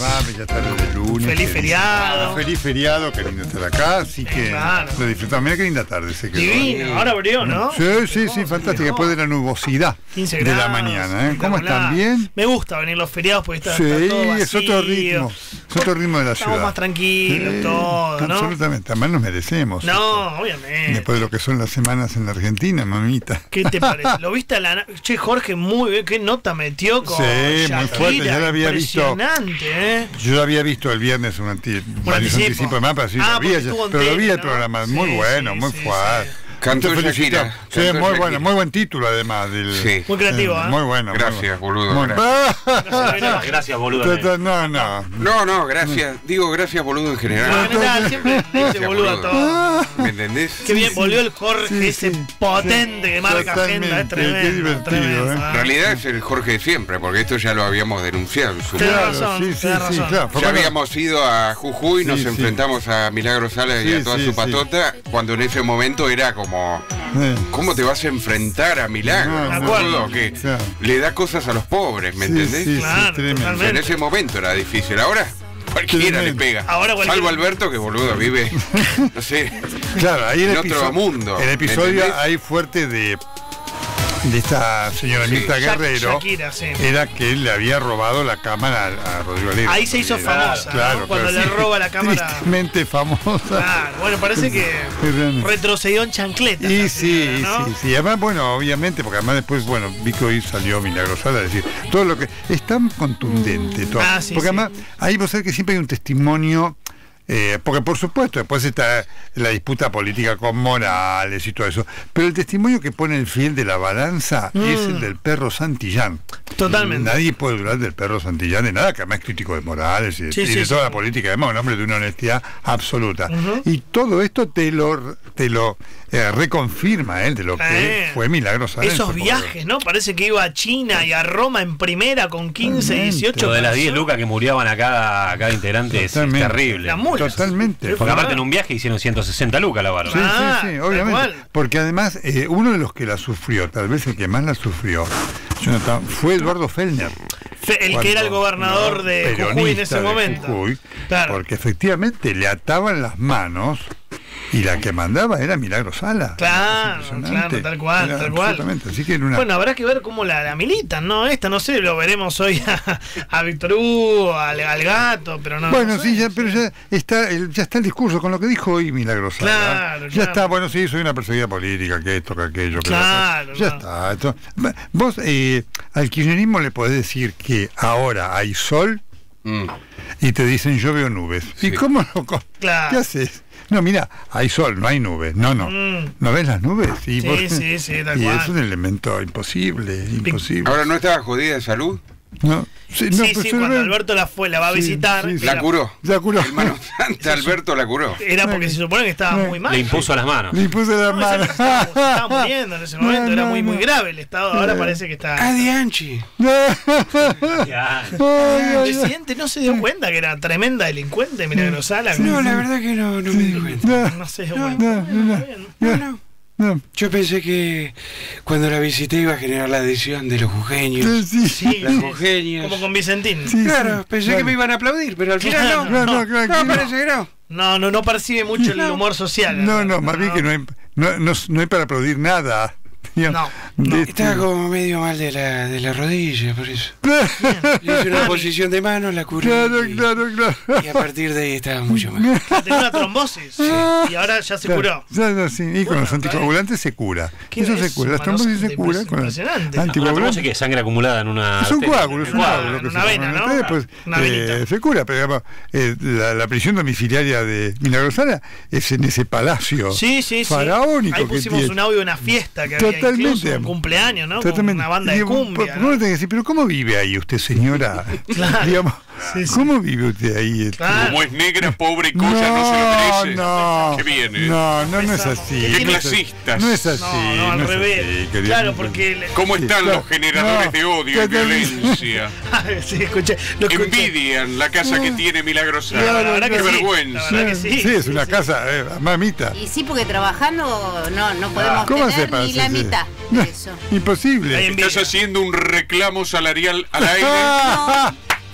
va, ya tarde de lunes. Feliz feriado. Feliz feriado, qué lindo estar acá, así que claro. lo disfrutamos. Mira qué linda tarde se quedó. Divino, ahora abrió, ¿no? Sí, sí, sí, fantástica. Después de la nubosidad 15 de grados. la mañana. ¿eh? ¿Cómo están? ¿Bien? Me gusta venir los feriados porque está, Sí, está todo es otro ritmo. Es otro ritmo de la Estamos ciudad. más tranquilos, Sí, todo, ¿no? Absolutamente. Además nos merecemos. No, esto. obviamente. Después de lo que son las semanas en la Argentina, mamita. ¿Qué te parece? ¿Lo viste a la Che, Jorge, muy bien, qué nota metió con Sí, muy fuerte, ya la había visto. Impresionante, ¿eh? Yo lo había visto el viernes un, anti, varios anticipo. anticipos más, pero sí Ah, lo vi pero lo vi el ¿no? programa, Sí, muy bueno, sí, muy sí, fuerte. sí. Cantó. Shakira, Sí, muy bueno, muy buen título además. Del, Sí. Muy creativo, ¿eh? Muy bueno. muy Gracias, bueno. boludo, Muy- Gracias. Gracias, boludo. No, no. No, no, gracias. Digo gracias, boludo, en En general. general, siempre dice Gracias, boludo a todo. ¿Me entendés? Qué bien, volvió el Jorge Sí, ese potente sí. que marca agenda, es qué tremendo. divertido, tremendo, ¿eh? En realidad es el Jorge de siempre, porque esto ya lo habíamos denunciado en su Claro, razón, sí, sí, tenés sí, razón. claro. Fue Ya habíamos ido a Jujuy, nos enfrentamos a Milagro Salas y Sí, a toda sí, su sí. patota, cuando en ese momento era como, ¿cómo te vas a enfrentar a Milagro? No, no, boludo? no. que Claro. le da cosas a los pobres, ¿me sí, entendés? Sí, Claro. En ese momento era difícil, ahora cualquiera Tremendo. le pega. Ahora cualquiera- Salvo Alberto, que boludo vive, no sé, Claro, ahí en otro episodio, mundo, el episodio ¿entendés? ahí fuerte de de esta señora Sí. Mirta Guerrero Shakira, sí. era que él le había robado la cámara a, Rodrigo Alegre. Ahí se hizo famosa, claro, ¿no? Cuando claro, le roba la cámara. Tristemente famosa. Claro, bueno, parece que retrocedió en chancleta. Y sí, señora, ¿no? sí, sí. Además, bueno, obviamente, porque además después, bueno, vi que hoy salió Milagrosala a decir todo lo que. Es tan contundente todo. Ah, sí, porque además, ahí vos sabés que siempre hay un testimonio. Eh, porque por supuesto, después está la disputa política con Morales y todo eso. Pero el testimonio que pone el fiel de la balanza es el del perro Santillán. Mm. Totalmente. Nadie puede dudar del perro Santillán de nada, que además es crítico de Morales y de, Sí, y sí, de toda sí. la política, además un hombre de una honestidad absoluta. Y todo esto te lo, te lo eh, reconfirma él de lo que Eh, fue Milagrosa. Esos viajes, ¿no? Parece que iba a China y a Roma en primera con 15, Totalmente. 18 Lo de las 10 personas. lucas que muriaban a cada, a cada integrante es terrible. La mula. Totalmente. Porque aparte en un viaje hicieron 160 lucas la barba. Sí, Ah, sí, sí, tal obviamente. Porque además, eh, uno de los que la sufrió, tal vez el que más la sufrió, Jonathan, fue Eduardo Fellner. Fe- El que era el gobernador de Jujuy en ese momento. Jujuy, Claro. Porque efectivamente le ataban las manos y la que mandaba era Milagro Sala. Claro, claro, tal cual, Era tal cual. absolutamente. Así que una. Bueno, habrá que ver cómo la, la militan, ¿no? Esta, no sé, lo veremos hoy a, a Víctor Hugo, al, al gato, pero no. Bueno, no sí, sé, ya, pero ya está, el, ya está el discurso con lo que dijo hoy Milagro Sala. Claro, ya claro. está, bueno, sí, soy una perseguida política, que esto, que aquello, que lo Claro. Ya está. esto- Vos eh, al kirchnerismo le podés decir que ahora hay sol Mm. y te dicen yo veo nubes. ¿Y cómo lo Claro. ¿Qué haces? No, mira, hay sol, no hay nubes. No, no. Mm. ¿No ves las nubes? Y, Sí, sí, sí, tal y cual. es un elemento imposible, imposible. Ahora no estaba jodida de salud, no, sí, no, sí, pues sí, cuando no- Alberto la fue, la va a Sí, visitar. sí, sí. la era- curó. Ya curó. Hermano Santa Alberto la curó. Era porque se supone que estaba No. muy mal. Le impuso las manos. Le puse la No, mano. esa persona estaba, estaba muriendo en ese No, momento, era no, muy, muy no. grave el estado. Ahora parece que está. Adianchi. Ay, El presidente no se dio cuenta que era tremenda delincuente, Milagrosala. No, la verdad que no, no me di cuenta. No se dio No, cuenta. no, no. No. Yo pensé que cuando la visité iba a generar la adhesión de los jujeños. Sí, Sí, Las sí, jujeñas. como con Vicentín. Sí, Claro, sí, pensé claro. que me iban a aplaudir, pero al final no. No, no, claro, No, parece que no. No, no, no percibe mucho el humor social. No, no, más bien que no hay, no, no, no hay para aplaudir nada. No, no. Estaba como medio mal de la, de la rodilla, por eso. Le hice una posición de mano, la curé. Claro, y, claro, claro. y a partir de ahí estaba mucho mejor. Tenía una trombosis y ahora ya se curó. Ya, ya, sí, y con Bueno, los anticoagulantes se cura. ¿Qué Eso es se cura. La eso, trombosis se Manosa? cura con los Impresionante. Una anticoagulantes. que es sangre acumulada en una. Es un coágulo, es un coágulo. una vena, ¿no? pues, Una eh, se cura, pero digamos, eh, la, la prisión domiciliaria de Milagrosana es en ese palacio Sí, sí, sí. faraónico Ahí que pusimos tiene. un audio de una fiesta que había Totalmente. un cumpleaños, ¿no? Con Totalmente. una banda de cumbia. ¿no? que decir, pero ¿cómo vive ahí usted, señora? Claro. Digamos, Sí, sí. ¿Cómo vive usted ahí? este? Claro. Como es negra, pobre y No, cosa, no se lo merece. no, Qué ¿eh? no, no, no es así. Qué clasistas. No es así. No, no, al revés. así, querido. claro, porque. le- ¿Cómo Sí, están claro. los generadores No, de odio y violencia? sí, escuché. Lo escuché. Envidian la casa que tiene verdad Qué vergüenza. sí. Es una casa, eh, mamita. Y sí, porque trabajando no, no podemos ¿Cómo ni la hacerse? mitad No, de eso. Imposible. Estás haciendo un reclamo salarial al aire.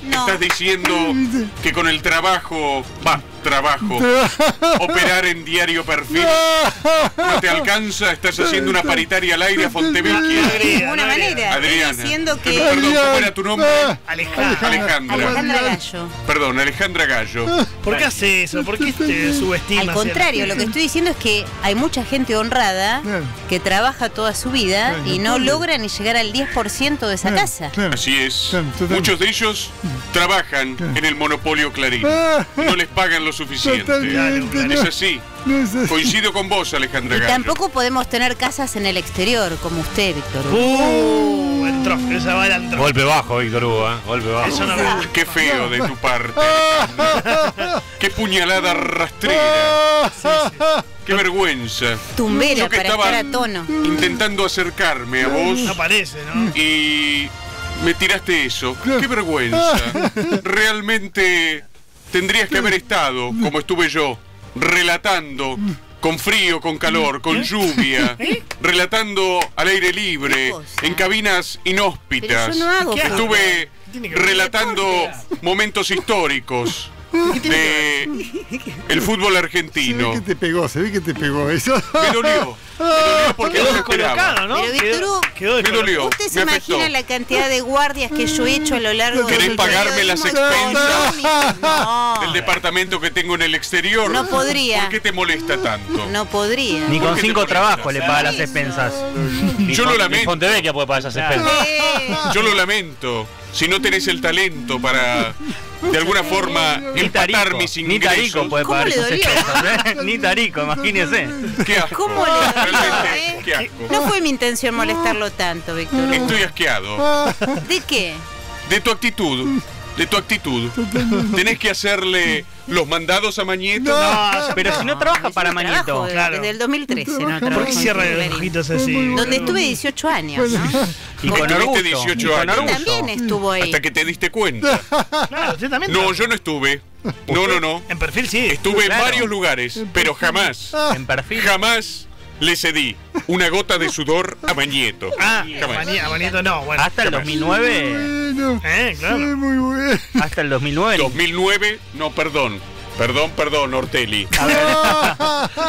No. Estás diciendo que con el trabajo, va, trabajo, operar en diario perfil, no te alcanza, estás haciendo una paritaria al aire a Fontevecchia. De ninguna manera. Estoy diciendo que. Perdón, ¿cómo era tu nombre? Alejandra. Alejandra. Alejandra Gallo. Perdón, Alejandra Gallo. ¿Por qué hace eso? ¿Por qué te subestima? Al contrario, lo que estoy diciendo es que hay mucha gente honrada que trabaja toda su vida y no logra ni llegar al 10% de esa casa. Así es. Muchos de ellos trabajan en el monopolio Clarín. No les pagan lo suficiente. Totalmente, Es no. así. No es así. Coincido con vos, Alejandra Y Gallo. tampoco podemos tener casas en el exterior, como usted, Víctor. Uh, entró. Esa bala entró. Golpe bajo, Víctor Hugo, ¿eh? Golpe bajo. Eso no me Qué feo de tu parte. Qué puñalada rastrera. Qué vergüenza. Tumbera Yo que para estaba estar a tono. intentando acercarme a vos No parece, ¿no? y me tiraste eso. Qué vergüenza. Realmente tendrías que haber estado, como estuve yo, relatando con frío, con calor, con lluvia, relatando al aire libre, en cabinas inhóspitas. Pero yo no hago ¿Qué hago? Estuve relatando momentos históricos de el fútbol Se ve argentino. que te pegó, se ve que te pegó eso. Me dolió. Dolió porque no Quedó descolocado, ¿no? Pero, Víctor Quedó- Hugo, quedó Me. ¿Usted se me imagina afectó. la cantidad de guardias que yo he hecho a lo largo ¿Querés del pagarme las expensas? No, Del departamento que tengo en el exterior. No podría. ¿Por qué te molesta tanto? no podría. Ni ¿Por con cinco trabajos le paga las expensas. Ni Yo lo lamento. Puede pagar esas expensas. Yo lo lamento. Si no tenés el talento para, de alguna forma, empatar Tarico, mis ni Tarico ingresos. puede ¿Cómo pagar expensas, ¿eh? Ni Tarico, imagínese. Qué asco. ¿Cómo le eh? qué asco. No fue mi intención molestarlo tanto, Víctor. Estoy asqueado. ¿De qué? De tu actitud. De tu actitud. Tenés que hacerle los mandados a Mañeto. No, Pero si no trabaja para Trabajo Claro. Desde el 2013, ¿no? ¿Por qué cierra los ojitos así? Donde estuve 18 años, ¿no? Y con Estuviste orgullo. 18 y con años. También estuvo ahí. Hasta que te diste cuenta. Claro, usted también. No, yo no estuve. No, no, no. En perfil sí. Estuve en varios lugares, pero jamás, En perfil. jamás le cedí una gota de sudor a Mañeto. Ah, a no. Bueno. Hasta el 2009. Bueno, Eh, claro. muy bueno. Hasta el 2009. 2009, no, perdón. Perdón, perdón, Ortelli. ¿Qué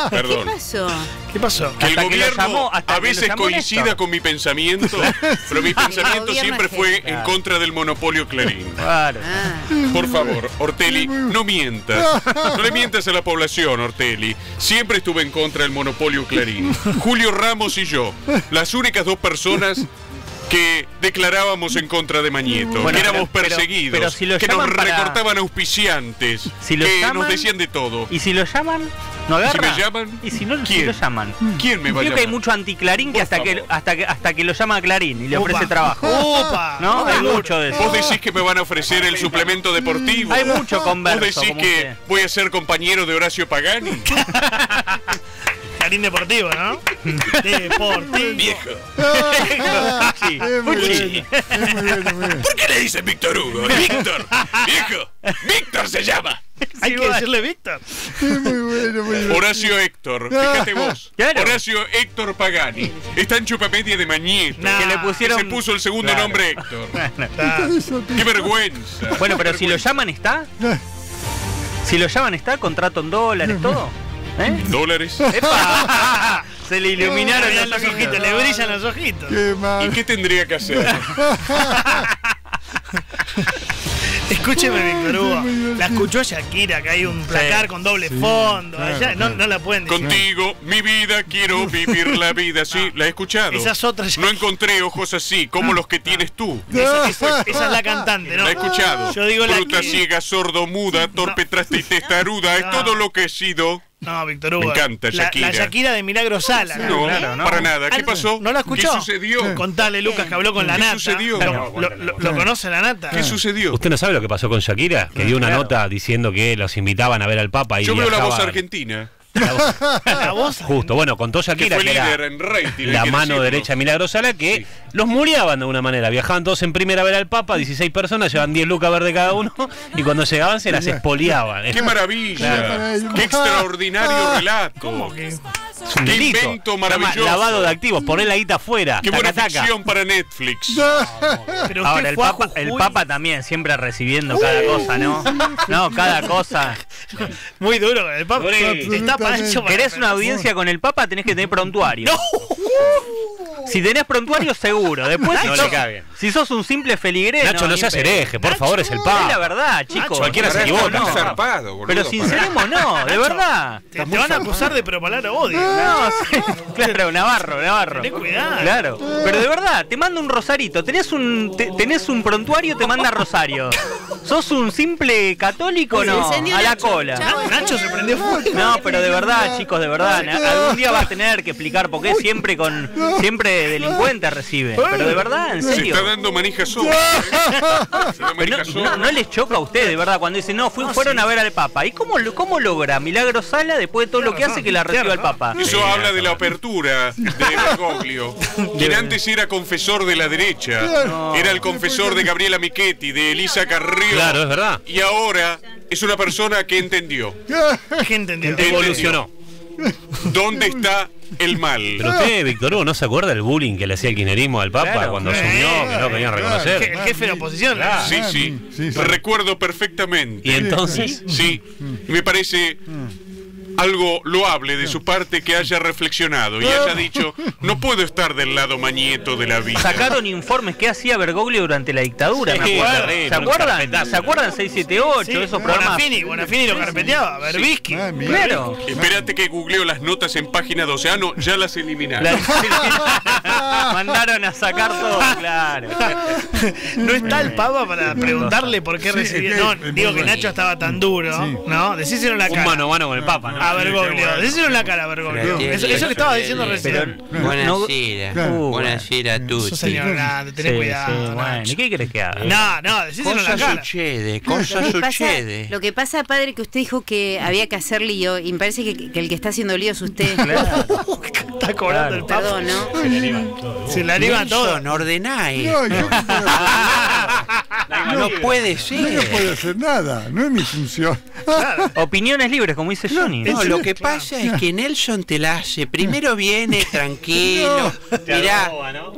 Perdón. pasó? ¿Qué pasó? Que el que gobierno llamó- hasta a veces coincida Néstor. con mi pensamiento, pero mi pensamiento siempre fue este. en contra del monopolio Clarín. Claro. Ah, Por favor, Ortelli, no mientas. No le mientas a la población, Ortelli. Siempre estuve en contra del monopolio Clarín. Julio Ramos y yo, las únicas dos personas que declarábamos en contra de Mañeto, Bueno, que éramos pero- perseguidos, pero si lo que nos para- recortaban auspiciantes, Si lo que llaman- nos decían de todo. ¿Y si lo llaman? ¿No agarra? me llaman? ¿Y si no si lo llaman? ¿Quién me va a Creo que hay mucho anticlarín que hasta, que hasta que hasta que lo llama a Clarín y le ofrece Opa. trabajo. Opa. ¿No? Hay mucho de Vos eso. decís que me van a ofrecer el suplemento deportivo. Hay mucho Vos converso decís como que usted. voy a ser compañero de Horacio Pagani. Clarín Deportivo, ¿no? Deportivo. Viejo. Sí. Es muy Fuchi. bueno. Es muy bueno, muy bueno. ¿Por qué le dicen Víctor Hugo? Víctor. Viejo. Víctor se llama. Hay que decirle Víctor. Es muy bueno, muy bueno. Horacio Héctor. Fíjate vos. Claro. Horacio Héctor Pagani. Está en Chupamedia de Mañeto. Nah. Que le Que pusieron. se puso el segundo Claro. nombre Héctor. Ah, Qué vergüenza. Bueno, pero si lo llaman, ¿está? Si lo llaman, ¿está? ¿Contrato en dólares, todo? ¿Eh? ¿Dólares? ¡Epa! Se le iluminaron los ojitos, le brillan los ojitos. Qué ¿Y mal. qué tendría que hacer? Escúcheme, Víctor Hugo. La escuchó Shakira, que hay un placar Sí. con doble fondo. claro, Allá, no, claro. no la pueden decir. Contigo, mi vida, quiero vivir la vida. Sí, la he escuchado. Esa es otra No encontré ojos así, como los que tienes tú. Esa, esa- esa es la cantante, ¿no? La he escuchado. Yo digo la Bruta, que- ciega, sordo, muda, torpe, trasta y testaruda. Es todo lo que he sido. No, Víctor Hugo. Me encanta Shakira. La, Shakira de Milagro Sala. No, claro, no. para nada. ¿Qué pasó? ¿No la escuchó? ¿Qué sucedió? Contale, Lucas, que habló con la ¿Qué nata. sucedió? Lo, lo- lo- lo conoce la nata? ¿Qué sucedió? ¿Usted no sabe lo que pasó con Shakira? Que dio una Claro. nota diciendo que los invitaban a ver al Papa y Yo veo la voz argentina. La voz- La voz. Justo, bueno, contó Que Shakira fue que, era líder en rating. hay la mano decirlo. derecha de Milagro Sala que Sí. los muriaban de alguna manera. Viajaban todos en primera a ver al Papa, 16 personas, llevaban 10 lucas verde cada uno y cuando llegaban se las expoliaban. ¡Qué maravilla! Claro. ¡Qué extraordinario relato! ¿Cómo que? Es un Qué delito. invento maravilloso. lavado de activos, poner la guita afuera. Qué buena taca, taca. ficción para Netflix. Pero Ahora, el papa, el papa también, siempre recibiendo cada cosa, ¿no? No, cada cosa. Muy duro el papa. Está para hecho para- ¿Querés una audiencia con el papa? Tenés que tener prontuario. Si tenés prontuario, seguro. Después, No le cabe. Si sos un simple feligrés. Nacho, no seas hereje, por favor, es el Es la papa. verdad, chicos. Cualquiera se equivoca. No. zarpado, boludo, Pero sinceremos, no, de verdad. Te, te van a acusar de propalar odio. No, sí, claro, Navarro, Navarro. Tené cuidado. Claro, pero de verdad, te manda un rosarito. Tenés un, te- tenés un prontuario, te manda rosario. ¿Sos un simple católico o Se no? A la cola. Nacho se prendió fuego. No, pero de verdad, chicos, de verdad, algún día vas a tener que explicar por qué siempre con siempre delincuentes recibe. Pero de verdad, en Se serio. Dando manija sola. ¿eh? No, sola. no- no les choca a ustedes, de verdad, cuando dicen, no, fui- fueron a ver al Papa. ¿Y cómo, cómo logra Milagro Sala después de todo lo que hace que la reciba el Papa? Eso habla de la apertura de Bergoglio, quien antes era confesor de la derecha, era el confesor de Gabriela Michetti, de Elisa Carrió, Claro, es verdad. y ahora es una persona que entendió ¿Qué entendió? Evolucionó. dónde está el mal. Pero usted, Víctor Hugo, ¿no se acuerda del bullying que le hacía el kirchnerismo al Papa Claro. cuando Eh, asumió que no querían El reconocer? jefe de oposición. Sí, sí, sí, sí. recuerdo perfectamente. Y entonces, Sí, me parece algo loable de su parte que haya reflexionado y haya dicho, no puedo estar del lado mañeto de la vida. Sacaron informes que hacía Bergoglio durante la dictadura, Sí, me acuerdo. terrible, ¿Se un acuerdan? ¿Se acuerdan 678? Sí, esos programas. Bonafini, Bonafini lo carpeteaba. Berbisky. Ah, mira. Claro. Espérate que googleo las notas en página 12. Ah, no, ya las eliminaron. La- Mandaron a sacar todo, claro. No está el papa para preguntarle por qué Sí, recibía. No, digo que Nacho estaba tan duro, Sí. ¿no? Decíselo en la un cara. mano a mano con el Papa, ¿no? A Bergoglio, decíselo en la cara a Bergoglio. Eso, eso que estaba diciendo Pero- recién. Buonasera. Claro. Buonasera a Sos tutti. señor grande, tenés Sí, cuidado. sí, bueno. Nacho. ¿Y qué querés que haga? No, no, decíselo en la Cosa cara. sucede, cosa Lo que, pasa, sucede. lo que pasa, padre, que usted dijo que había que hacer lío y me parece que, que el que está haciendo lío es usted. Está cobrando el papa. Perdón, ¿no? Se la anima todo. Nelson, ordená No, esto. yo No puede no, no ser. puedo hacer nada, no es mi función. Opiniones libres, como dice Johnny. No, lo que pasa es que Nelson te la hace. Primero viene tranquilo, mirá,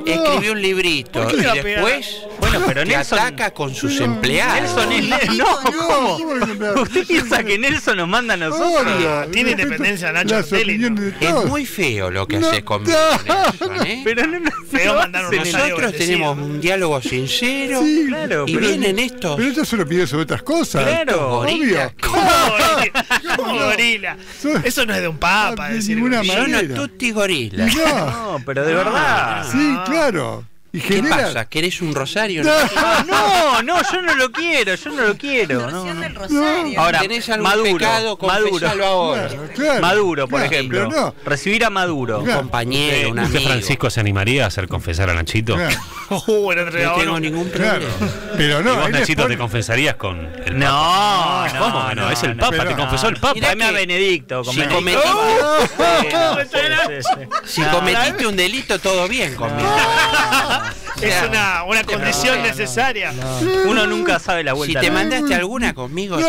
escribió un librito ¿Por qué y después Bueno, pero te Nelson- ataca con sus empleados. Nelson es. No, ¿cómo? ¿Usted piensa que Nelson nos manda a nosotros? Tiene independencia Nacho ¿no? Es muy feo lo que No, haces conmigo, no. Nelson, ¿eh? Pero no, no, Feo no mandar un. Nosotros tenemos un diálogo sincero Sí, Claro, y vienen estos. Pero ella solo pide sobre otras cosas. Claro. obvio. ¿Cómo gorila? ¿Cómo gorila? Eso no es de un papa, De decir. Sono manera. tutti gorila. No, No, pero de verdad. sí, claro. Y ¿Qué genera. pasa? ¿Querés un rosario? No, no, yo no lo quiero, yo no lo quiero. no, no. del Rosario. Ahora, ¿Tenés algún Maduro, pecado? Maduro, ahora. Claro, claro. Maduro, por Claro, ejemplo. No. Recibir a Maduro. Claro. Compañero, un ¿Usted, amigo. Francisco, se animaría a hacer confesar a Nachito? Claro, Uh, No tengo ningún claro. problema. Pero ¿Y no, vos, él les Nachito, pone- te confesarías con el Papa? No, no, ¿Cómo no? Es el Papa, te confesó el Papa. Tráeme a Benedicto. con Si Benedicto. cometiste, si un delito, todo bien conmigo. Es una, una condición necesaria. Uno nunca sabe la Si vuelta. te ¿no? mandaste alguna conmigo, no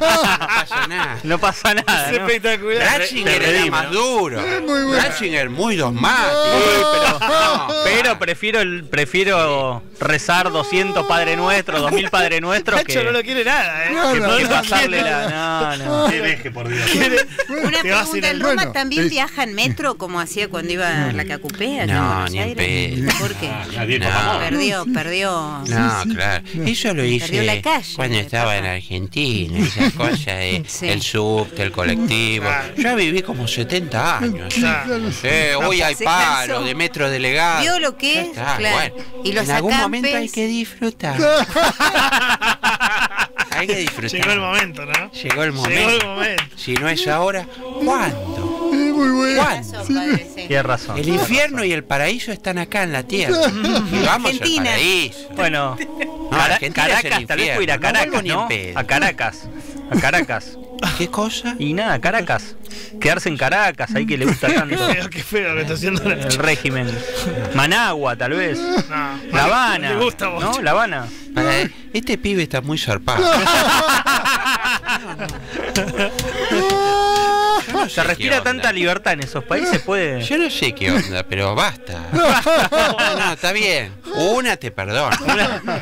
pasa nada. No pasa nada. Es ¿no? espectacular. Ratzinger era más duro. muy bueno. Ratzinger muy dogmático. No, Pero prefiero el, prefiero rezar 200 Padre Nuestro, 2000 Padre Nuestro que, Nacho no lo quiere nada, ¿eh? No, que- no, que no, pasarle no. la. No, no. deje, por Dios. Quiere- Una Te pregunta, ¿el Roma Bueno, también es- viaja en metro como hacía cuando iba a la Cacupea? No, ni en pedo. ¿Por qué? Nadie No. papá. Perdió, perdió. No, claro. Eso lo la hice calle, cuando estaba en. Argentina. Esas cosas de Sí. el subte, el colectivo. Yo viví como 70 años. Claro. Eh, hoy hay paro de metro delegado. Vio lo que es, claro. bueno. Y los en algún acampes. momento hay que disfrutar. hay que disfrutar. Llegó el momento, ¿no? Llegó el momento. Llegó el momento. Si no es ahora, ¿cuándo? Muy. Razón, padre, sí. Tienes razón. El infierno y el paraíso están acá en la tierra. Y vamos al Argentina. paraíso. Bueno, No, Cara- Argentina Caracas, tal vez ir a Caracas, ¿no? A Caracas. A Caracas. ¿Qué cosa? Y nada, Caracas. Quedarse en Caracas, ahí que le gusta Qué tanto feo, qué feo lo que está haciendo el régimen. Managua, tal vez. No, La Habana. Le gusta ¿No? La Habana. Para- este pibe está muy zarpado. No sé Se respira tanta libertad en esos países, puede. Yo no sé qué onda, pero basta. No, no, está bien. Una te perdono.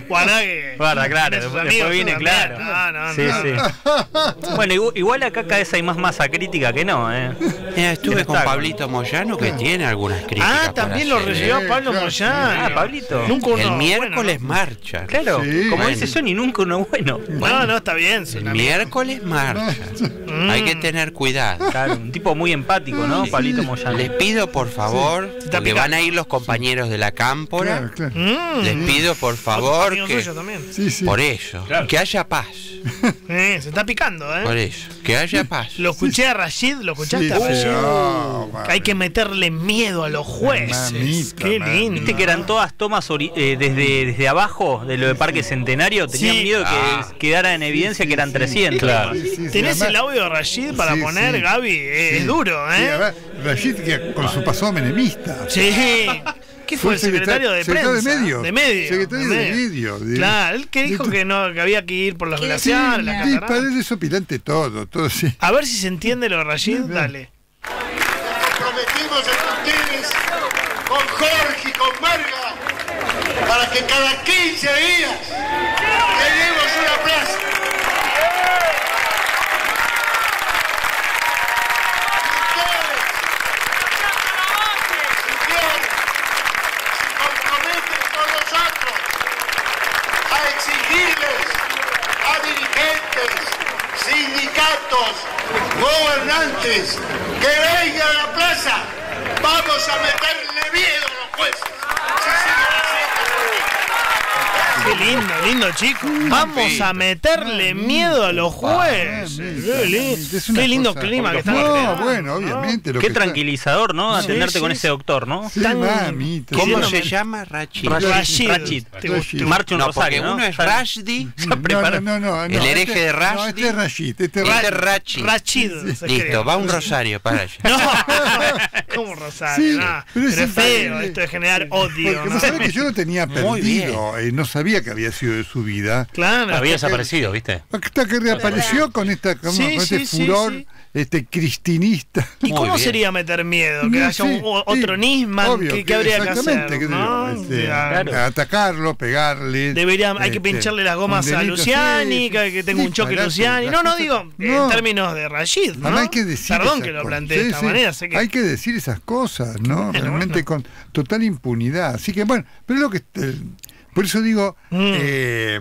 Guarda que. Guarda, claro, después, amigos, viene claro. No, no, sí, no. sí. Bueno, igu- igual acá cada vez hay más masa crítica que no, ¿eh? Mira, estuve con Pablito Moyano que tiene algunas críticas. Ah, para también lo hacer, recibió ¿eh? Pablo claro, Moyano. Ah, Pablito. Nunca uno. El bueno, miércoles marcha. Claro, Sí. como Bueno. dice Sony, nunca uno bueno. No, no, está bien. El miércoles marcha. Mm. Hay que tener cuidado. Claro, un tipo muy empático, ¿no? Pablito Moyano. Les pido por favor, Está porque picando. van a ir los compañeros de la cámpora. Claro, claro. Mm. Les pido por favor que. Sí, sí. por eso, que haya paz. Eh, se está picando, Por ¿eh? eso, que haya paz. Lo escuché a Rashid, ¿lo escuchaste Sí, a sí. Rashid? Oh, Que hay que meterle miedo a los jueces. Mamita, Qué mamita. lindo. Viste que eran todas tomas eh, desde, desde abajo de lo de Parque Centenario. Tenían Sí. miedo que Ah. quedara en evidencia que eran 300. Claro. Sí, sí, sí, ¿Tenés además- el audio de Rashid para Sí, poner, sí. Gaby? Sí. Es duro, Sí, ¿eh? a ver, Rashid, que con su pasado menemista. Sí. ¿Qué fue el secretario de secretario prensa? de medios. De medios. Secretario de medios, de- Claro, él que dijo que no que había que ir por los Que glaciares, la Sí, catarata. parece desopilante todo, todo sí. A ver si se entiende lo de Rashid, dale. comprometimos entre ustedes con Jorge y con Marga para que cada 15 días tenemos una plaza. Y ustedes, si se comprometen con nosotros a exigirles a dirigentes, sindicatos, gobernantes que vengan a la plaza, vamos a meterle miedo a los jueces. Si siguen haciendo Qué lindo, lindo chico. Vamos a meterle miedo a los jueces. Qué, lindo cosa- clima que está No, bueno, obviamente. Lo Qué tranquilizador, ¿no? Sí, Atenderte con sí, ese doctor, ¿no? Sí, tan- mamita. ¿Cómo se llama Rachi? Rashid. Rashid. Te- Rashid. te- Marcha un No, rosario, ¿no? uno es Rashdi, No, no, no, no, El no, hereje este- de No, Rashid. este es Rashid. Este es este es Rashid. Rachi. Rashid. se Listo, va un rosario para allá. No, como Rosario, no. pero es feo esto de generar odio. Porque ¿no? vos sabés que yo lo tenía perdido, eh, no sabía que había sido de su vida. Claro. Había que- desaparecido, ¿viste? Hasta que reapareció con, esta, con, Sí, con este sí, furor sí. este cristinista. ¿Y Muy cómo bien. sería meter miedo? Que haya un- otro Nisman, obvio, ¿qué, qué habría que exactamente, hacer? qué sé ¿no? este, Claro. Atacarlo, pegarle. Debería, hay que este, pincharle las gomas a Luciani, sí, que, que tenga un choque Luciani. No, no digo No. en términos de Rashid. ¿no? Hay que decir Perdón esas que lo cosas. planteé de esta sí. manera. Sé que Hay que decir esas cosas, ¿no? Realmente bueno. con total impunidad. Así que bueno, pero es lo que eh, por eso digo, Mm. eh,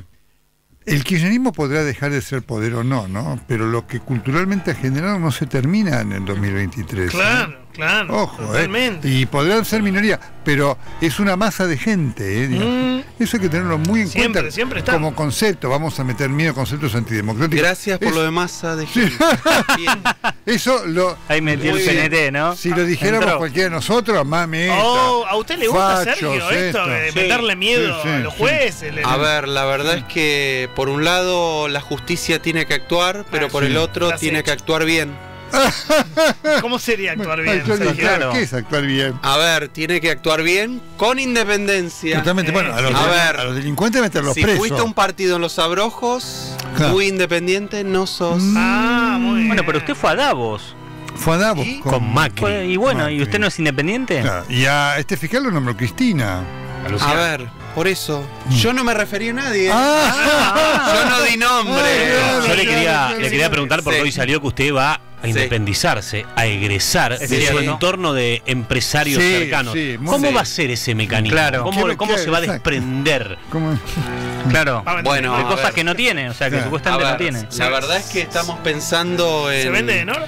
el kirchnerismo podrá dejar de ser poder o no, ¿no? Pero lo que culturalmente ha generado no se termina en el 2023. ¿eh? Claro. Ojo, ¿eh? totalmente. Y podrán ser minoría, pero es una masa de gente, ¿eh? Mm. Eso hay que tenerlo muy en Siempre, cuenta siempre está. como concepto. Vamos a meter miedo a conceptos antidemocráticos. Gracias por Es- lo de masa de Sí. gente. Bien. Eso lo. Ahí metió el. PNT, ¿no? Si lo dijéramos Entró. cualquiera de nosotros, mami. Oh, ¿a usted le gusta, Sergio, esto? De Sí. meterle miedo Sí, sí, a los sí. jueces. A ver, la verdad es que por un lado la justicia tiene que actuar, pero por sí. el otro tiene hecho. que actuar bien. ¿Cómo sería actuar bien? claro, ¿Qué es actuar bien? A ver, tiene que actuar bien con independencia. Totalmente, bueno, a los, A ver. a los delincuentes meterlos Si presos. fuiste a un partido en los abrojos, Claro. muy independiente, no sos. Mm. Ah, muy bien. Bueno, pero usted fue a Davos. Fue a Davos ¿Y? Con Macri. Fue- y bueno, ¿y usted no es independiente? Claro, Y a este fiscal lo nombró Cristina. A ver, por eso, yo no me referí a nadie. ¿eh? Ah. Yo no di nombre. Yo le quería, claro, le quería preguntar porque Sí. hoy salió que usted va a independizarse, a egresar de su entorno de empresarios Sí, cercanos. sí, ¿Cómo va a ser ese mecanismo? Claro. ¿Cómo, ¿Qué- cómo qué- se va a desprender? ¿Cómo? Claro. Bueno, De cosas ver. que no tiene, o sea, que Claro. Supuestamente no tiene. la verdad es que estamos pensando en. ¿Se vende oro?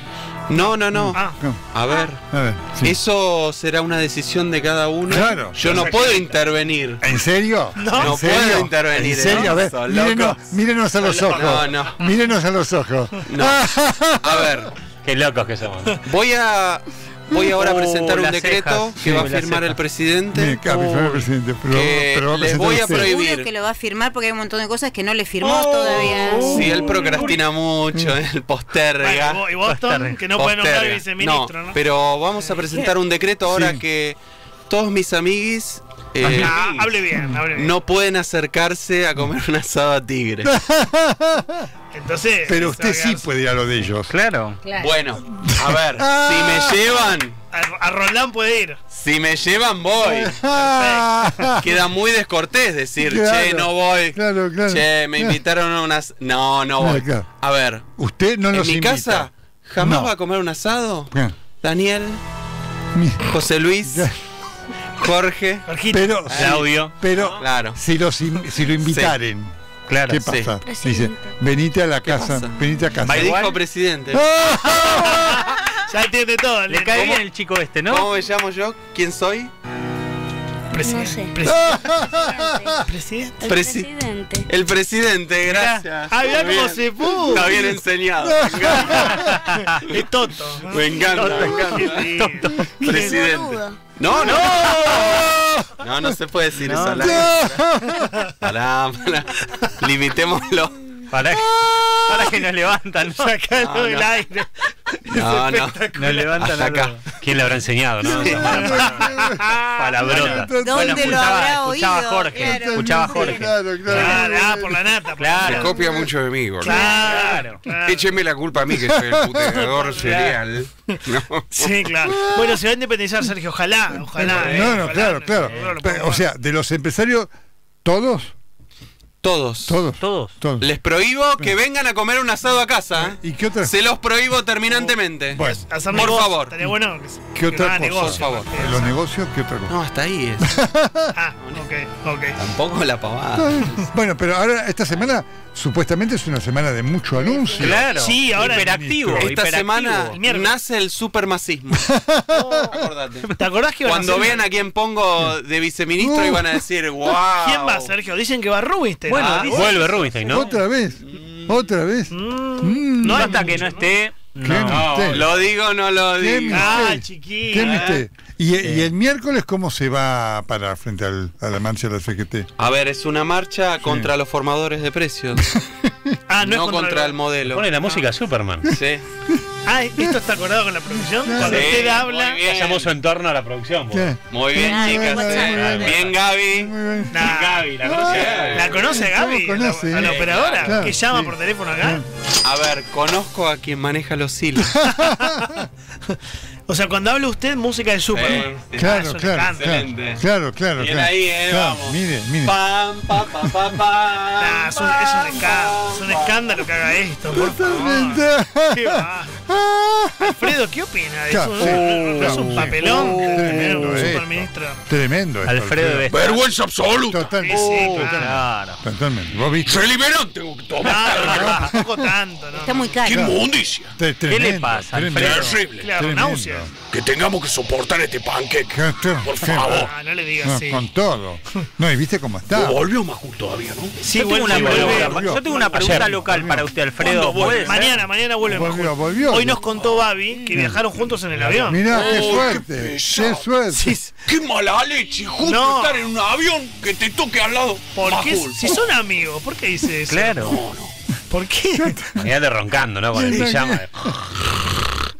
No, no, no. Ah. A ver, A ver, sí. eso será una decisión de cada uno. Claro. Yo no puedo intervenir. ¿En serio? No. No ¿En serio? puedo intervenir ¿En serio? A ver, mírenos, loco. mírenos a los ojos. No, no. Mírenos a los ojos. No. A ver, Qué locos que somos. voy a. Voy ahora a Oh, presentar un las decreto cejas. que Sí, va a firmar el presidente. Fue el presidente, pero, que pero va a les presentar voy a prohibir. Seguro que lo va a firmar porque hay un montón de cosas que no le firmó Oh. todavía. Si él procrastina mucho, él posterga. Bueno, y Boston, que no puede nombrar posterga. viceministro, ¿no? pero vamos a presentar un decreto ahora Sí. que todos mis amiguis eh, Ah, hable bien, hable bien. no pueden acercarse a comer un asado a tigre. Entonces. Pero usted sí puede ir a lo de ellos. Claro. Claro. Bueno, a ver, si me llevan, A, a Roldán puede ir. si me llevan voy. Queda muy descortés decir, Claro, che, no voy. claro, claro. Che, me invitaron a unas. No, no voy. Claro, claro. A ver, Usted no en los mi invita. casa jamás No. va a comer un asado. Daniel, mi- José Luis, Ya. Jorge. Jorgito. Pero, Claudio. pero Claro. si, los, in- si lo invitaren, Claro. ¿qué sí. pasa? Dice, venite a la ¿Qué casa, pasa? venite a casa. Me dijo presidente. Ya entiende todo. Le cae bien el chico este, ¿no? ¿Cómo me llamo yo? ¿Quién soy? Presidente. No sé. Presidente. El Presi- presidente. El presidente, gracias. Ah, mirá Muy cómo bien. se puso. Está bien enseñado. Me encanta. Es Toto. Me encanta, me encanta. Presidente. boludo. No, no. No, no se puede decir eso al aire. Pará, pará. Limitémoslo. Para, para que nos levantan. ¿no? Sacalo No, del no. aire. No, no. Nos levantan Hasta acá. ¿Quién le habrá enseñado, no? Mala Palabrota. ¿Dónde Bueno, lo escuchaba- habrá escuchaba oído? Jorge, Claro. escuchaba Jorge. Claro, claro. Claro, ah, por la nata. Claro. nata. Copia mucho de mí, gordo. Claro. claro. Écheme la culpa a mí que soy el puteador serial. No. Sí, claro. Bueno, se va a independizar Sergio, ojalá, ojalá. eh, No, no, ojalá, claro, claro. O sea, de los empresarios, todos, Todos. todos, Todos. todos. Les prohíbo que vengan a comer un asado a casa. ¿eh? ¿Y qué otra? Se los prohibo terminantemente. Bueno, hacer Por negocio. favor. Estaría bueno que, ¿Qué que otra cosa? negocio, Por favor. los negocios, ¿qué otra cosa? No, hasta ahí es. Ah, ok, ok. Tampoco la pavada. Bueno, pero ahora esta semana supuestamente es una semana de mucho anuncio. Claro. Sí, ahora- Hiperactivo. Esta hiperactivo. semana El nace el supermasismo. Acordate. ¿Te acordás que iban a Cuando vean a quién pongo de viceministro y van a decir, wow. ¿Quién va, Sergio? Dicen que va Rubinstein. Bueno, Ah, dice- Vuelve Rubinstein, ¿no? Otra vez, otra vez. Mm, Mm. no hasta que no esté. ¿Qué No. misterio? Lo digo, no lo ¿Qué digo. Ah, chiquito. ¿Qué ¿Y, y el miércoles cómo se va a parar frente al- a la marcha de la CGT? A ver, es una marcha contra los formadores de precios. Ah, no, no es contra el modelo. Pone la música Superman. Sí. Ah, ¿esto está acordado con la producción? Cuando Sí, usted habla. Hacemos entorno a la producción. ¿Qué? Muy bien, Ah, chicas. bueno, eh. bueno. Bien, Gaby. Muy bien. Nah, Gaby, la conoce. ¿La conoce Gaby? ¿Cómo conoce? ¿A la, a la operadora? Claro, que llama sí. por teléfono acá? A ver, conozco a quien maneja los hilos. O sea, cuando habla usted, música de Superman. Sí, Claro, claro, encanta. claro, Excelente. claro, claro, Bien claro. ahí, eh, Claro, vamos. Mire, mire. Pam, pa, pa, pa, pa. Nah, es, un, es un escándalo, es un escándalo que haga esto, por favor. ¿Qué va? Alfredo, ¿qué opina de Claro, eso? sí. ¿No es un Sí. papelón Oh, tremendo un superministro? Tremendo. esto, Alfredo Vergüenza absoluta. Totalmente. Sí, sí, totalmente. Claro. Totalmente. ¿Vos viste? Se liberan, tengo que tomar. No, no, tampoco tanto, ¿no? Está muy ¡Qué caro. inmundicia! Tre- tremendo, le pasa. Alfredo? Terrible. Claro, Tremendo. Que tengamos que soportar este qué- Por favor. Ah, no le digas No, así. Con todo. No, y viste cómo está. Volvió Majul todavía, ¿no? Sí, Yo tengo, una vuelve, pregunta, yo tengo una pregunta Ayer. local para usted, Alfredo. Mañana, mañana vuelve Volvió. Hoy nos contó Babi que viajaron juntos en el avión. Mirá, qué Oh, qué suerte. Qué suerte. Sí, ¡Qué mala leche! Justo No. estar en un avión que te toque al lado. ¿Por qué? Si son amigos, ¿por qué dice eso? Claro. ¿Por qué? Imagínate roncando, ¿no? Con el pijama.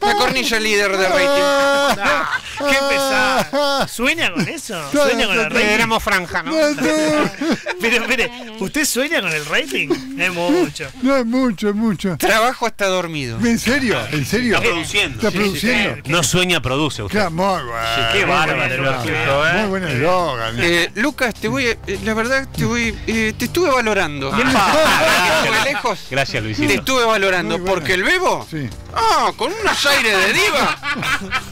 La cornilla líder de rating. ¿Qué pesado? ¿Sueña con eso? ¿Sueña con el rating? franja, ¿no? Pero, mire, ¿usted sueña con el rating? Es mucho. no es mucho, es mucho. Trabajo hasta dormido. ¿En serio? ¿En serio? Está produciendo. ¿Está Sí, produciendo? sí, No sueña, produce usted. Claro, muy bueno. Qué Muy bárbaro, escucho, ¿eh? Muy buen eslogan. Eh, Lucas, te voy, a- eh, la verdad te voy, eh, te estuve valorando. ¿Quién Ah. Gracias, Te Luisito. estuve valorando Muy porque el bebo, Sí. ah, con unos aires de diva.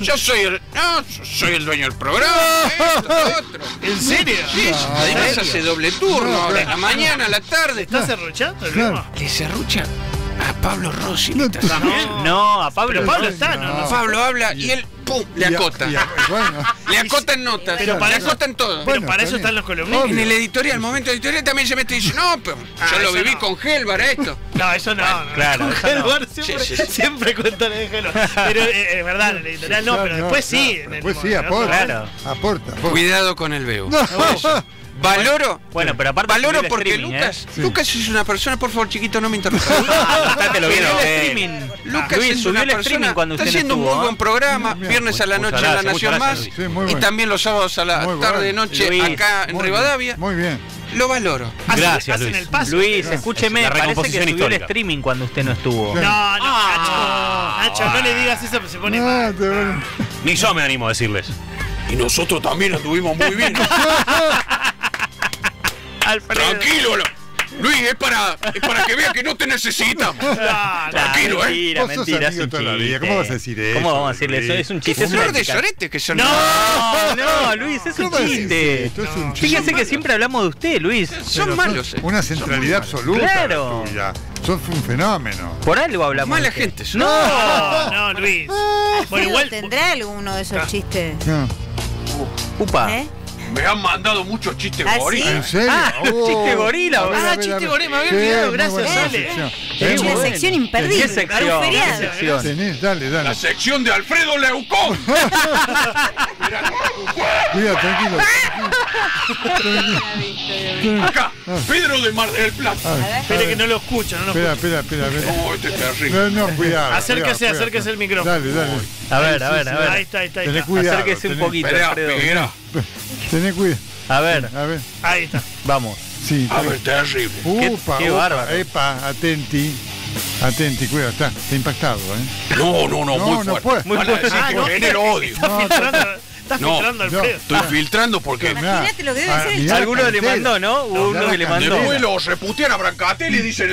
Yo soy el, no, soy el dueño del programa. esto, otro. ¿En serio? Sí, además hace doble turno, No, ahora, la mañana, a la tarde. ¿Estás cerruchando el Claro. tema? Le serrucha a Pablo Rossi. No No, a Pablo. Pablo está, ¿no? no. Pablo habla y él, pum, le Y a- acota. y a- bueno. Le acota en notas, Pero para le eso- acota en todo. Pero Bueno, para eso están los columnistas. En el editorial, momento editorial, también se mete y dice, no, pero Ah, yo lo viví no. con Gelbar esto. No, eso no. no. claro, Con eso no. Helvar siempre, Sí, sí, sí. siempre de Helvar. Pero eh, es verdad, en el editorial no, pero después sí. el- Después sí, aporta. Claro. Aporta. Cuidado con el bebo. Valoro. Bueno, pero aparte Valoro porque streaming, Lucas, Sí. Lucas es una persona, por favor, chiquito, no me interrumpas. Contátelo bien, Subió el eh. streaming. Lucas Luis, es una el streaming persona, cuando está usted no haciendo un estuvo, muy ¿eh? buen programa, Bien, viernes a la noche en La gracias, Nación Más gracias, Luis. Sí, muy y también los sábados a la Muy tarde bueno. noche Luis, acá en Muy Rivadavia. bien, Muy bien. Lo valoro. Gracias, hacen Luis. el paso. Luis, escúcheme, La parece que subió histórica. el streaming cuando usted no estuvo. Sí. No, no, Nacho. Nacho, no le digas eso, porque se pone Ah, mal. Ni yo me animo a decirles. Y nosotros también estuvimos muy bien. Alfredo. Tranquilo, lo- Luis, es para, es para que veas que no te necesitamos. No, no. Tranquilo, ¿eh? Mentira, mentira, es amigo un toda la vida, chiste. ¿cómo vas a decir eso, ¿Cómo vamos a decirle Luis? eso? Es un chiste. Es flor de llorete que son. No, no, Luis, es un ¿Cómo decís chiste. esto? Es un chiste. Fíjese que siempre hablamos de usted, Luis. Son malos, eh. Una centralidad absoluta. Claro. la tuya. Sos un fenómeno. Por algo hablamos. Mala usted. gente son. No, no, Luis. Bueno, Alfredo, igual. ¿Tendrá alguno de esos chistes? No. Upa. ¿Eh? Me han mandado muchos chistes ¿Ah, gorilas. ¿En serio? Ah, Oh. chiste gorila. A ver, Ah, ver, chiste gorila, me había olvidado, gracias, Ale. Es una bueno. sección imperdible. ¿Qué sección? para un ¿Qué feriado. sección? Tenés, dale, dale. La sección de Alfredo Leucón. Cuidado, tranquilo. Acá, Pedro de Mar del Plata. Espere que no lo escucho, no lo Espera, escucho. espera, espera. espera. No, este es terrible. No, no, cuidado. Acérquese, cuidado, acérquese cuidado. el micrófono. Dale, dale. A ver, a ver, a Ahí ver. está, ahí está, ahí está. cuidado. Acérquese un poquito, Alfredo. Tenés cuidado. A ver, A ver. Ahí está. vamos. Sí. A ver, terrible. Upa, qué upa, bárbaro. Epa, atenti. Atenti, cuidado, está, está impactado, ¿eh? No, no, no, No, muy no fuerte. puede. Muy fuerte. Ah, odio. Está No, filtrando, está no, filtrando no. Alfredo. Estoy filtrando porque Imagínate lo que debe Ah, ser. Alguno le mandó, ¿no? Hubo uno que le mandó. después los reputean a Brancatelli y dicen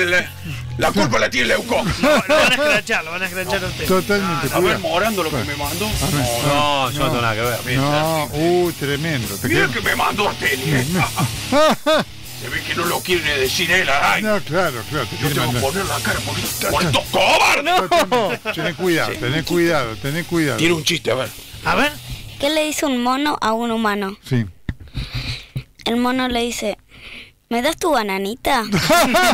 la, culpa la tiene Leucón. Lo van a escrachar, lo van a escrachar a usted. Totalmente, A ver, morando lo que me mandó. No, yo no tengo nada que ver. No, uh, tremendo. Mira que me mandó a Teli. Se ve que no lo quiere decir él. Ay, No, claro, claro. Te yo tengo que poner la cara porque ¡Cuánto cobarde! Tenés cuidado, tenés cuidado, tenés cuidado. Tiene un chiste, a ver. A ver. ¿Qué le dice un mono a un humano? Sí. El mono le dice, ¿me das tu bananita?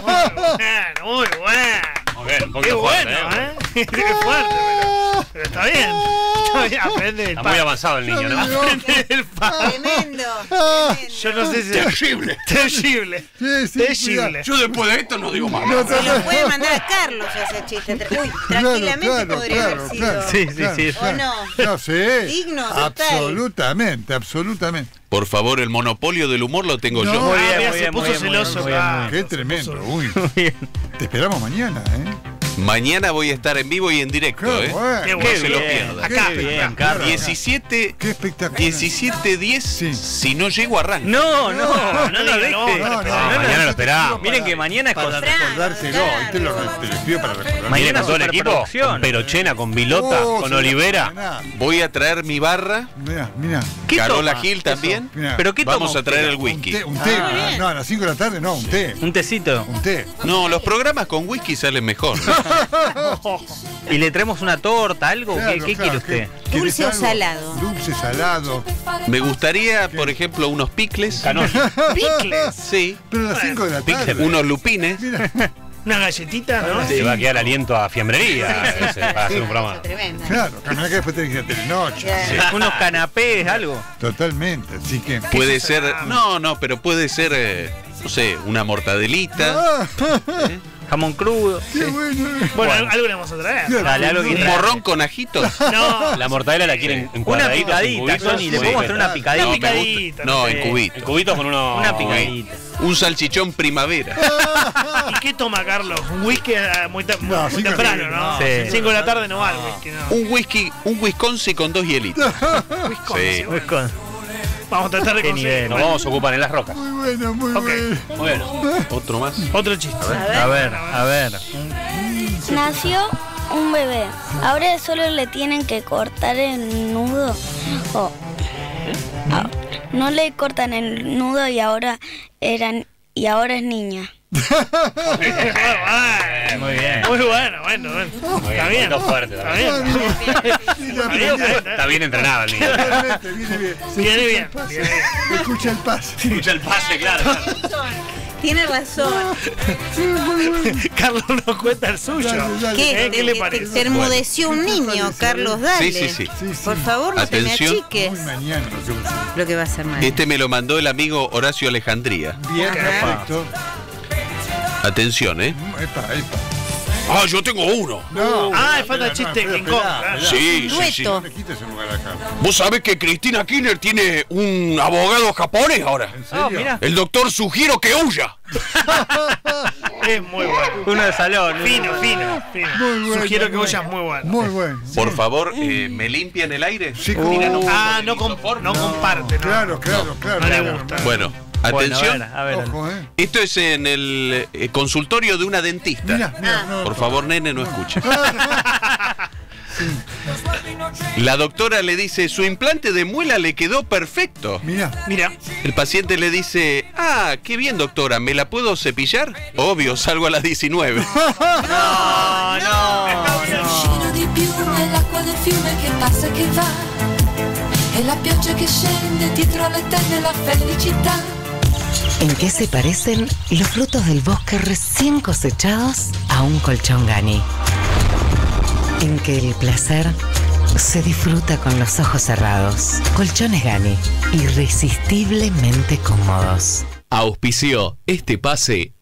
Bueno, muy bueno. Muy bien, un Qué bueno, fuerte, ¿eh? ¿eh? Qué fuerte, pero, pero está bien. Está bien, Aprende el Está muy avanzado el niño, ¿no? Aprende el pan. Tremendo. Yo no sé si Terrible. Terrible. Sí, sí, Terrible. Yo después de esto no digo más. No, Se lo puede mandar a Carlos ese chiste. Uy, tranquilamente claro, podría claro, haber sido. claro, Sí, sí, sí. claro. ¿O no? No sé. Digno, total. Absolutamente, absolutamente. Por favor, el monopolio del humor lo tengo No. yo. Muy bien, muy se bien, puso muy bien, muy bien, celoso. muy bien, muy Qué tremendo. Uy, te esperamos mañana, ¿eh? Mañana voy a estar en vivo y en directo, Qué ¿eh? bueno. Qué No bueno. se lo bien, pierda. Acá, bien. Carlos. 17, Qué espectacular. 17, 10. Sí. Si no llego, arranco. No, no, no, no lo diga, no, deje. no, no, No, Ah, no, mañana lo esperamos. Miren que mañana es Para recordárselo, y te lo te lo pido para recordar. Mañana todo el equipo. Con Perochena, con Vilota, Oh, con Olivera. Voy a traer mi barra. Mirá, mirá. ¿Qué Carola? Gil también. ¿Pero qué Vamos a traer el whisky. Un té. Ah, no, a las 5 de la tarde no, un té. Un tecito. Un té. No, los programas con whisky salen mejor. ¿Y le traemos una torta, algo? ¿Qué, Claro, qué claro, quiere usted? ¿qué- Dulce o algo? salado. Dulce, salado. Me gustaría, por ejemplo, unos picles. Picles. Sí. Pero a las 5 de la tarde. Unos lupines. Mira, Una galletita, ¿no? Se va a quedar aliento a fiambrería ese, para hacer un programa. Tremendo. claro, que después tenés que ir a telenoche. Claro. Unos canapés, algo. Totalmente, así que. Puede ser. No, no, pero puede ser, eh, no sé, una mortadelita. ¡Ah! Jamón crudo. ¡Qué bueno! Bueno, algo le vamos a traer. Dale, algo que Un morrón con ajitos. No, La mortadela la quieren en Una cuadraditos, en picadita, cubitos. Sony. Le Sí. podemos traer una una picadita. No, picadita. No, en cubito. En cubitos con uno. Una picadita. Un salchichón primavera. ¿Y qué toma Carlos? Un whisky ah, muy, te- muy- No, muy cinco temprano, de- ¿no? Sí. 5 de la tarde no va el whisky, no. Un whisky, un Wisconsin con dos hielitos. Wisconsin, Sí. bueno. Con- Vamos a tratar de Qué conseguir. nivel. Nos vamos a ocupar en las rocas. Muy bueno, muy Ok. bueno. Bueno. Otro más. Otro chiste. A ver, a ver. Nació un bebé. Ahora solo le tienen que cortar el nudo. O Ah, no le cortan el nudo y ahora eran y ahora es niña. Muy bien. Muy bueno, bueno, bueno. Está bien. poquito fuerte Está bien. Está bien, bien, bien entrenado el niño. Viene bien. Se Viene escucha bien, el pase. bien. Escucha el pase. Escucha el pase, claro. Tiene razón. Carlos nos cuenta el suyo. ¿Qué? ¿Eh? ¿Qué Te- le te- parece? Te enmudeció un niño, Carlos, dale. Sí, sí, sí. Por favor, no Atención. te me achiques. Mañana. Lo que va a ser mal. Este me lo mandó el amigo Horacio Alejandría. Bien, perfecto. Atención, ¿eh? Epa, epa. Ah, yo tengo uno. No, Ah, espera, falta espera, chiste no, espera, espera. Sí, sí, sí. No. Vos sabés que Cristina Kirchner tiene un abogado japonés ahora. ¿En serio? Oh, mira. El doctor Sugiro que huya. Es muy bueno. Uno de salón. Fino, fino, fino. Muy bueno, Sugiero que muy vayas muy bueno. Muy bueno. Por favor, eh, ¿me limpian el aire? Sí, Tiran un poco Ah, de no, com- lisoform. no comparte, ¿no? Claro, claro, claro. No le gusta. Bueno, Bueno, atención. a ver, a ver. Ojo, eh. Esto es en el eh, consultorio de una dentista. No, Por favor, nene, no escuche. La doctora le dice, su implante de muela le quedó perfecto. Mira. Mira, El paciente le dice, ah, qué bien doctora, ¿me la puedo cepillar? Obvio, salgo a las 19. No, no. Vicino di piume, l'acqua del fiume che passa che va. E la pioggia che scende dietro le tende la felicità. ¿En qué se parecen los frutos del bosque recién cosechados a un colchón Gani? En que el placer se disfruta con los ojos cerrados. Colchones Gani, irresistiblemente cómodos. Auspició este pase